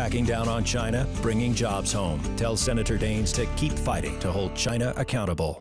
cracking down on China, bringing jobs home. Tell Senator Daines to keep fighting to hold China accountable.